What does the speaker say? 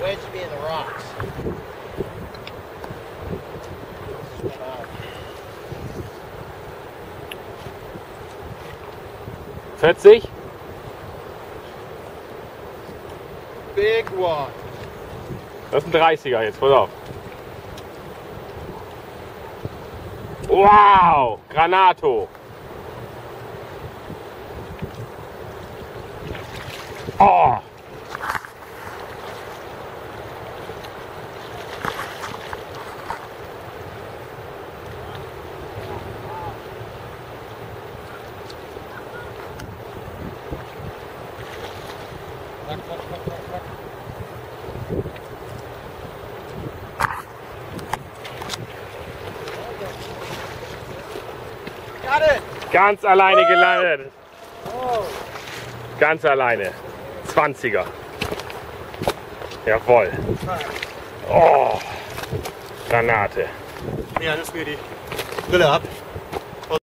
wedged me in the rocks. 40? Big one. Das ist ein 30er jetzt, pass auf. Wow, Granato. Oh. Ganz alleine gelandet. Ganz alleine. 20er. Jawohl. Oh. Granate. ja, das mir die Brille ab.